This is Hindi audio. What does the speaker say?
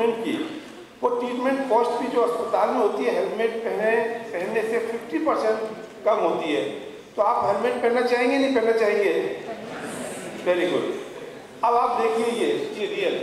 ट्रीटमेंट की वो ट्रीटमेंट कॉस्ट भी जो अस्पताल में होती है हेलमेट पहने पहनने से 50 परसेंट कम होती है। तो आप हेलमेट पहनना चाहेंगे नहीं पहनना चाहेंगे? वेरी गुड अब आप देखिए ये ये रियल